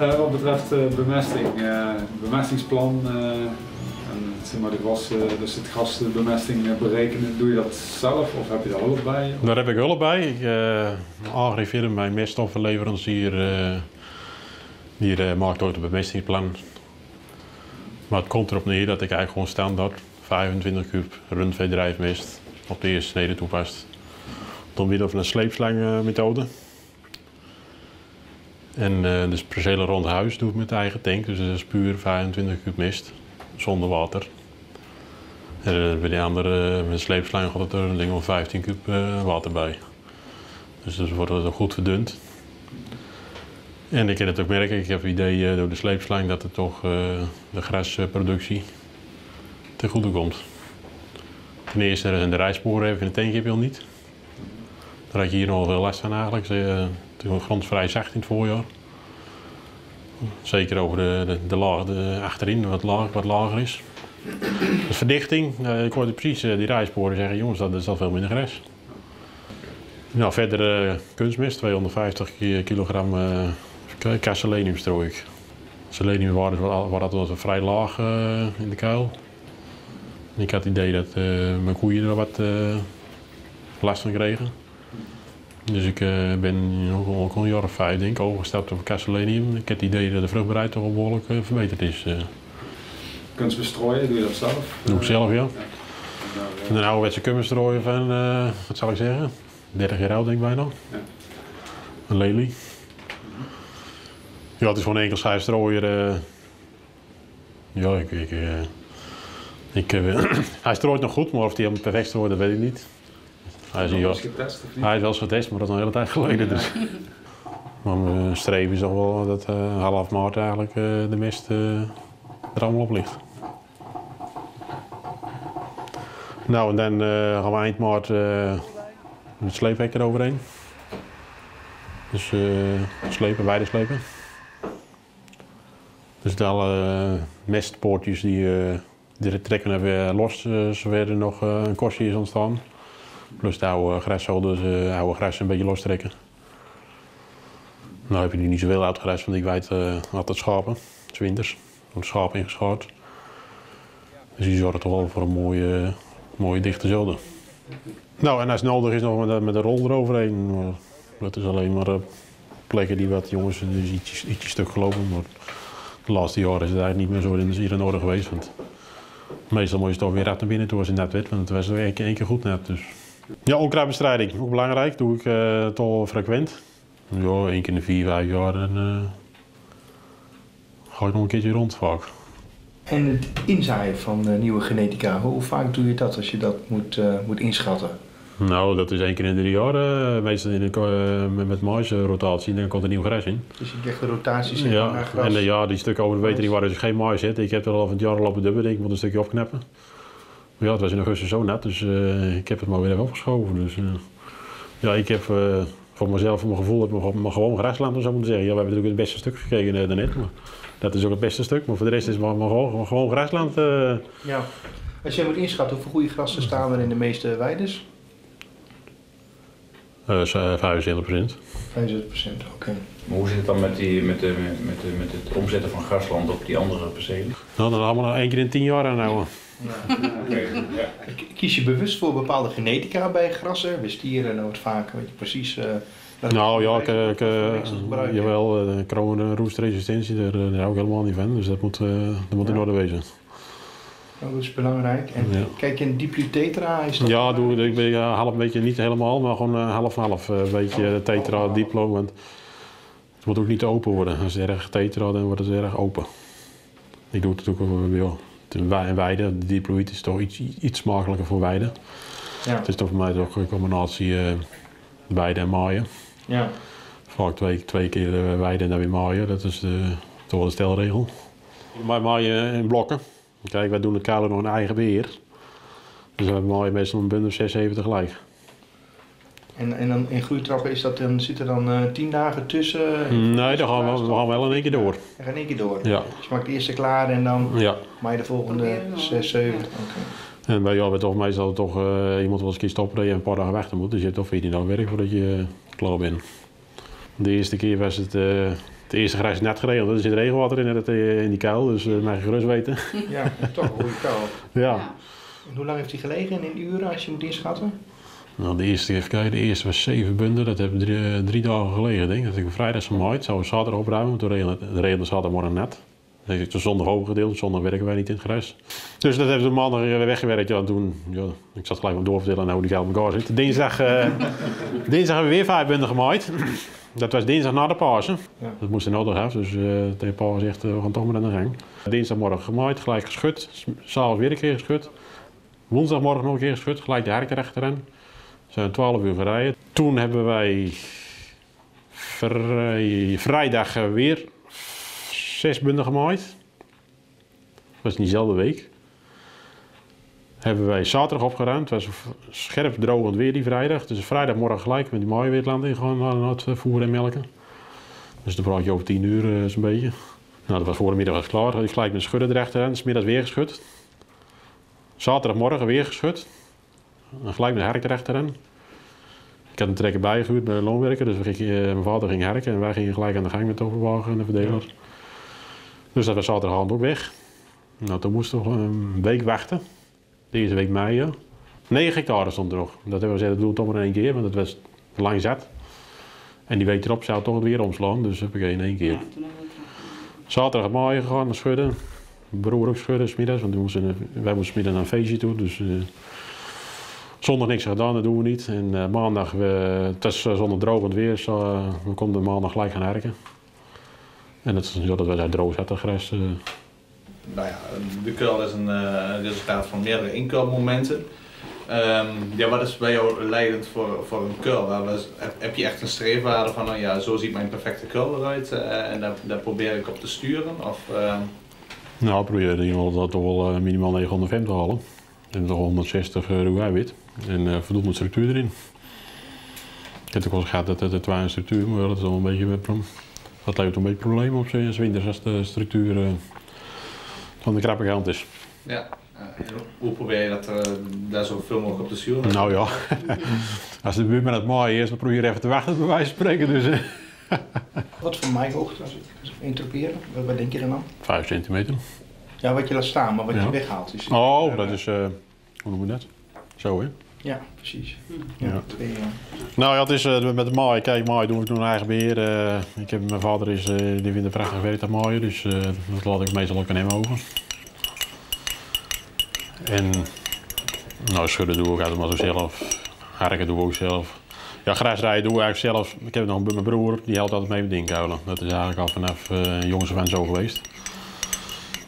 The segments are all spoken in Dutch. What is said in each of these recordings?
Uh, wat betreft uh, bemesting, uh, bemestingsplan en zeg maar de gras, dus het grasbemesting berekenen, doe je dat zelf of heb je daar hulp bij? Daar heb ik hulp bij. Ik uh, mijn meststoffenleverancier, die maakt ooit een bemestingsplan. Maar het komt erop neer dat ik eigenlijk gewoon standaard 25 kub rundveedrijfmest op de eerste snede toepast. Door middel van een sleepslangmethode. En uh, dus percelen rond huis doe ik met eigen tank, dus dat is puur 25 kub mist, zonder water. En uh, bij de andere, uh, met sleepslang gaat er een ding van 15 kub water bij. Dus dat wordt het goed verdund. En ik kan het ook merken, ik heb het idee door de sleepslang dat het toch de grasproductie ten goede komt. Ten eerste zijn de rijsporen even in de tank heb niet. Daar had je hier nog veel last van eigenlijk. De grond vrij zacht in het voorjaar. Zeker over de, de, de laag achterin, wat, wat lager is. De verdichting, uh, ik hoorde precies uh, die rijsporen zeggen, jongens, dat is al veel minder gras. Nou, verder uh, kunstmest, 250 kilogram uh, selenium strooi ik. Seleniumwaarde was altijd vrij laag in de kuil. ik had het idee dat mijn koeien er wat last van kregen. Dus ik uh, ben ook al een jaar of vijf denk ik overgestapt op castellanium. Ik heb het idee dat de vruchtbaarheid toch wel behoorlijk uh, verbeterd is. Uh. bestrooien, doe je dat zelf? Doe ik zelf, ja. En een ouderwetse kunstbestrooien van, wat zal ik zeggen, 30 jaar oud denk ik bijna. Ja. Een lelie. Ja, het is gewoon een enkel schijfstrooier. ja, ik... ik, ik hij strooit nog goed, maar of hij helemaal perfect strooit, dat weet ik niet. Hij is, wel getest, of niet? Hij is wel eens getest, maar dat is al een hele tijd geleden. Dus. maar mijn streven is toch wel dat uh, half maart eigenlijk uh, de mist uh, er allemaal op ligt. Nou, en dan gaan we eind maart het sleepwerk eroverheen. Dus slepen, beide slepen. Dus de alle mestpoortjes die, die trekken we weer los, zover er nog een korstje is ontstaan. Plus de oude grashouders, uh, oude gras een beetje lostrekken. Nou heb je nu niet zoveel oud gras, want ik weet uh, altijd schapen. Het winters. Wordt schapen ingeschaard. Dus die zorgt toch wel voor een mooie, mooie dichte zoden. Nou, en als het nodig is nog met, met een rol eroverheen. dat is alleen maar uh, plekken die wat jongens dus ietsje, stuk gelopen. Maar de laatste jaren is het eigenlijk niet meer zo in, hier in orde geweest. Want meestal moet je toch weer rat naar binnen toe als het net werd. Want het was keer, één keer goed net. Dus. Ja, onkruidbestrijding, ook belangrijk. Doe ik uh, toch wel frequent. Ja, één keer in de vier, vijf jaar en uh, ga ik nog een keertje rond vaak. En het inzaaien van nieuwe genetica, hoe vaak doe je dat als je dat moet, uh, moet inschatten? Nou, dat is één keer in de drie jaar. meestal in de, met, met maïsrotatie, dan komt er nieuw gras in. Dus je krijgt de rotaties ja, naar gras? En ja, die stukken over de wetering waar dus geen mais zit. Ik heb er al van het jaar lopen dubben, ik moet een stukje opknappen ja, het was in augustus zo net, dus uh, ik heb het maar weer even opgeschoven. Dus, uh, ja, ik heb uh, voor mezelf, voor mijn gevoel, heb ik maar gewoon grasland, zou moeten zeggen. Ja, we hebben natuurlijk het beste stuk gekeken daarnet, maar dat is ook het beste stuk. Maar voor de rest is het maar, maar gewoon, gewoon grasland. Ja. Als je moet inschatten, hoeveel goede grassen staan er in de meeste weides? Uh, 75 procent. 75 procent, oké. Maar hoe zit het dan met, die, met, de, met, de, met het omzetten van grasland op die andere percelen? Nou, dan allemaal nog één keer in tien jaar aanhouden. Ja. ja. Kies je bewust voor bepaalde genetica bij grassen? Bij stieren en wat vaak, weet je precies... Uh, nou ja, ik, ik, uh, jawel, uh, kroon roestresistentie, daar, daar hou ik helemaal niet van. Dus dat moet, uh, dat moet in orde wezen. Oh, dat is belangrijk. En ja. kijk, in diplotetra is dat... Ja, doe, ik ben half een beetje, niet helemaal, maar gewoon half-half. een beetje tetra, diplo. Want het moet ook niet open worden. Als het erg tetra, dan wordt het erg open. Ik doe het natuurlijk wel en weide. De diploïd is toch iets, iets smakelijker voor weide. Ja. Het is toch voor mij toch een combinatie uh, weide en maaien. Ja. Vaak twee, twee keer weide en dan weer maaien. Dat is de, toch wel de stelregel. Maar maaien in blokken. Kijk, wij doen het kader nog een eigen beheer. Dus we maaien meestal een bundel 6, 7 tegelijk. En, en dan in groeitrappen is dat dan, zit er dan uh, tien dagen tussen? Nee, dan gaan we, we gaan wel in één keer door. We gaan in één keer door? Ja. Dus je maakt de eerste klaar en dan ja. maak je de volgende zes, zeven? Okay. En bij jou toch meestal toch, uh, je moet wel eens een keer stoppen dat je een paar dagen weg moet. Dus je hebt toch 14 dagen werk voordat je uh, klaar bent. De eerste keer was het, eh het eerste gras net geregeld. Er zit regenwater in, het, eh, in die kuil, dus dat mag je gerust weten. Ja, toch een goede kuil. ja. En hoe lang heeft hij gelegen in uren als je moet inschatten? Nou, de eerste, even kijken, de eerste was zeven bunden. Dat hebben drie, eh, drie dagen gelegen, denk ik. Dat ik vrijdag gemaaid. Zou we zaterdag opruimen, want regende het- de regende zaterdagmorgen net. Dat is de zondag overgedeeld, zondag werken wij niet in het gras. Dus dat hebben we maandag weer weggewerkt. Ja, en toen, ja, ik zat gelijk maar door te vertellen nou, hoe die geld in elkaar zit. Dinsdag, eh, dinsdag hebben we weer vijf bunden gemaaid. Dat was dinsdag na de Pasen. Ja. Dat moest er nodig hebben, dus uh, tegen pa gezegd, eh, we gaan toch maar aan de gang. Dinsdagmorgen gemaaid, gelijk geschud. S'avonds weer een keer geschud. Woensdagmorgen nog een keer geschud, gelijk de erachteraan. Zijn 12 uur gereden. Toen hebben wij vrij- vrijdag eh, weer zes bunden gemaaid. Dat was niet diezelfde week. Hebben wij zaterdag opgeruimd. Het was scherp drogend weer die vrijdag. Dus vrijdagmorgen gelijk met die maaien weer het land ingegaan naar naar het voeren en melken. Dus dan praat je over 10 uur eh, zo'n beetje. Nou, dat was voor de middag klaar. Ik gelijk met schudden erachteraan. Smiddags weer geschud. Zaterdagmorgen weer geschud. En gelijk met herk erachteraan. Ik had een trekker bijgehuurd bij de loonwerker, dus gingen, eh, mijn vader ging herken en wij gingen gelijk aan de gang met de overwagen en de verdeler. Dus dat was zaterdagavond ook weg. Nou, toen moesten we een week wachten. De eerste week mei, ja. 9 hectare stond er nog. Dat hebben we gezegd, dat doen we toch maar in één keer, want het was lang zat. En die week erop zou het toch weer omslaan, dus heb ik in één keer. Ja, Zaterdag maaien gegaan, schudden. Broer ook schudden, smiddags, want moesten, wij moesten smiddag naar een feestje toe. Dus eh, zondag niks gedaan, dat doen we niet. En eh, maandag, we, het was eh, zondag droog het weer, zo, eh, we konden maandag gelijk gaan herken. En dat, ja, dat was uit droog gras. eh. Nou ja, de curl is een resultaat van meerdere inkurlmomenten. Ehm ja, wat is bij jou leidend voor, voor een curl? Heb, heb je echt een streefwaarde van, nou ja, zo ziet mijn perfecte curl eruit en daar, daar probeer ik op te sturen? Of, ehm, Nou, probeer in ieder geval dat toch wel minimaal 900 vem te halen. En toch 160 uh, ruw eiwit. En eh voldoende structuur erin. Ik heb ook wel eens gehad dat het een structuur, maar dat is wel een beetje een pro- dat levert een beetje problemen op zijn winters als de structuur eh, van de krappe kant is. ja, eh, hoe probeer je dat, eh, daar zoveel mogelijk op te sturen? Nou ja, als de buurman het mooi is, dan probeer je even te wachten bij wijze van spreken. Dus Wat voor als ik als ik interpreteer? Wat, wat denk je dan aan? 5 centimeter. Ja, wat je laat staan, maar wat Ja. je weghaalt. Is Oh, dat is, eh, hoe noem je dat? Zo hè? Ja, precies. Ja. Nou ja, het is eh, met de maai. Kijk, maai doe ik toen eigen beheer. Eh, ik heb, mijn vader is, eh, die vindt het prachtig werk dat maaien, dus dat laat ik meestal ook aan hem over. En nou, schudden doe ik altijd maar zo zelf. Harken doe ik ook zelf. Ja, grasrijden doe ik eigenlijk zelf. Ik heb nog een, mijn broer, die helpt altijd mee met inkuilen. Dat is eigenlijk al vanaf jongens aan zo geweest.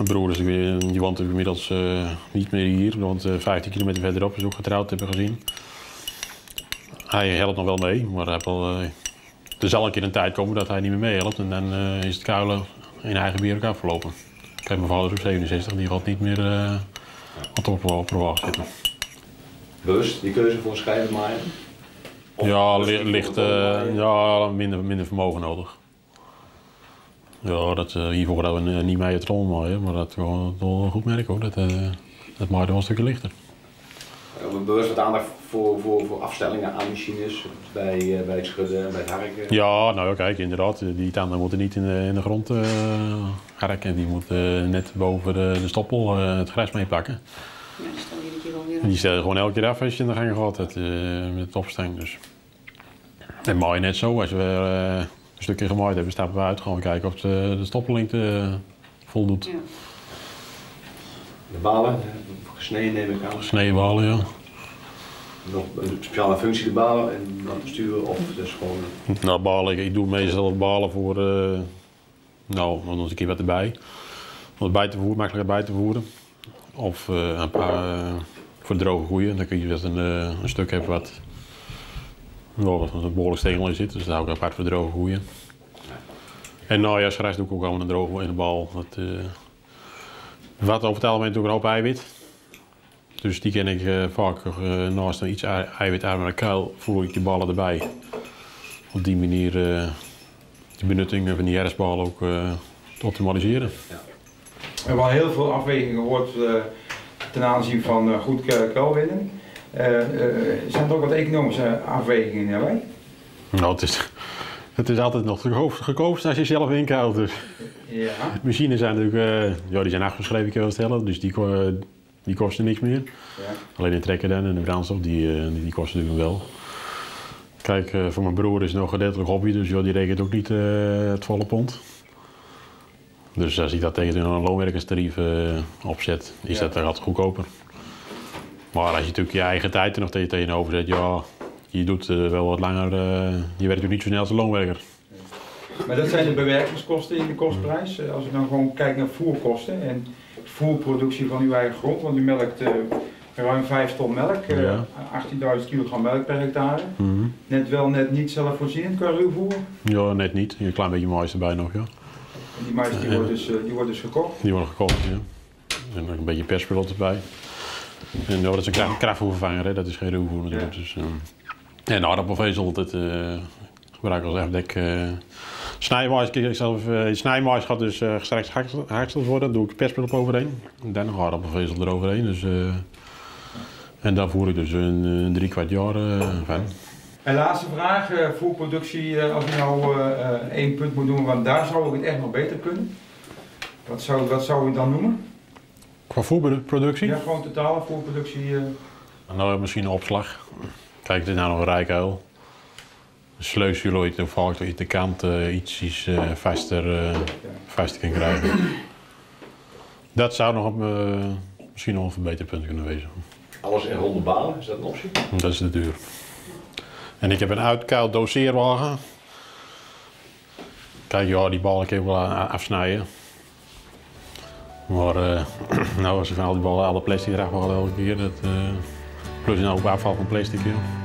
Mijn broer is weer, die woont inmiddels eh, niet meer hier, want eh 15 kilometer verderop is ook getrouwd, hebben gezien. Hij helpt nog wel mee, maar hij heeft wel, eh, er zal een keer een tijd komen dat hij niet meer meehelpt. En dan is het kuilen in eigen bier ook afgelopen. Kijk, mijn vader is ook 67, die gaat niet meer eh op de zitten. Bewust die keuze voor maaien? Of ja, licht, ja, minder, minder vermogen nodig. Ja, dat, eh, hiervoor dat we eh, niet mee het rol maaien, maar dat is wel, wel een goed merk hoor. Dat, eh dat maaien wel een stukje lichter. Hebben we bewust wat aandacht voor, voor, voor afstellingen aan machines bij, bij het schudden en bij het harken? Ja, nou ja, kijk, inderdaad. Die tanden moeten niet in de, in de grond eh harken. Die moeten net boven de, de stoppel eh, het gras meepakken. Ja, wel weer die stel je gewoon elke keer af als je in de gang gaat het, eh, met het opstang. Dus. En mooi net zo, als we eh, een stukje gemaaid hebben, stappen we uit. Gewoon kijken of de, de eh, voldoet. Ja. De balen, gesneden neem ik aan. Gesneden balen, ja. Nog een speciale functie de balen en dan besturen of dus gewoon... Nou, balen, ik, ik doe meestal balen voor, eh, nou, nog eens een keer wat erbij. Om het bij te voeren, makkelijker bij te voeren. Of eh, een paar eh, voor droge groeien. Dan kun je dus een, eh, een stuk hebben wat, nou, wat een behoorlijk stengel in zit. Dus dat hou ik apart voor droge groeien. En najaarsgras doe ik ook gewoon een droge in de bal. Dat, eh, wat over het algemeen doe een hoop eiwit. Dus die ken ik eh, vaak eh, naast een iets ei- eiwitarmere kuil, voer ik die ballen erbij op die manier de benutting van die herfstbal ook te optimaliseren. We hebben al heel veel afwegingen gehoord eh, ten aanzien van goed ku- kuilwinning. Eh, zijn er ook wat economische afwegingen in? Nou, het is, Het is altijd nog het goedkoop- goedkoopste als je zelf inkoopt. Dus. Ja. Machines zijn natuurlijk, eh, ja, die zijn afgeschreven, ik wel stellen, dus die, die kosten niks meer. ja. Alleen de trekker dan en de brandstof, die, eh, die, kosten natuurlijk wel. Kijk, eh, voor mijn broer is het nog gedeeltelijk hobby, dus joh, die rekent ook niet eh, het volle pond. Dus als hij dat tegen een loonwerkerstarief eh, opzet, is Ja. dat er altijd goedkoper. Maar als je natuurlijk je eigen tijd er nog tegen- tegenover zet, ja, je doet eh, wel wat langer, eh, je werkt ook niet zo snel als een loonwerker. Maar dat zijn de bewerkingskosten in de kostprijs. Eh, Als ik dan gewoon kijk naar voerkosten en voerproductie van uw eigen grond, want u melkt ruim 5 ton melk, Ja. 18.000 kilogram melk per hectare. Mhm. Net wel, net niet zelfvoorzienend qua ruwvoer. Ja, net niet. Een klein beetje moois erbij nog, ja. En die mais die wordt, dus, die wordt dus gekocht. Die worden gekocht, ja. En nog een beetje perspulver erbij. En ja, dat is een krachtvoervervanger, hè. dat is geen ruwvoer natuurlijk. Dus, eh. En aardappelvezel, dat eh gebruik ik als afdek. eh snijmais, ik zelf, eh snijmais gaat dus eh straks haksel- worden, dan doe ik perspulver overheen. En dan nog aardappelvezel eroverheen. Dus, en daar voer ik dus een, een drie kwart jaar van. En laatste vraag, voerproductie, als u nou één punt moet noemen, want daar zou ik het echt nog beter kunnen. Wat zou, wat zou u dan noemen? Qua voerproductie? Ja, gewoon totale voerproductie. eh, Nou, misschien een opslag. Kijk, dit is nou nog een rijkuil. Een sleusjuloid dan vaak dat je de kant eh, iets, iets eh, vaster, eh, vaster kan krijgen. Dat zou nog op, eh, misschien nog een verbeterpunt kunnen wezen. Alles in ronde banen, is dat een optie? Dat is de duur. En ik heb een uitkuil doseerwagen. Kijk, ja, die ballen kan je wel afsnijden. Maar eh, nou, als je van al die ballen alle plastic eraf halen elke keer, dat, eh, plus een hoop afval van plastic. joh.